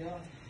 Adiós.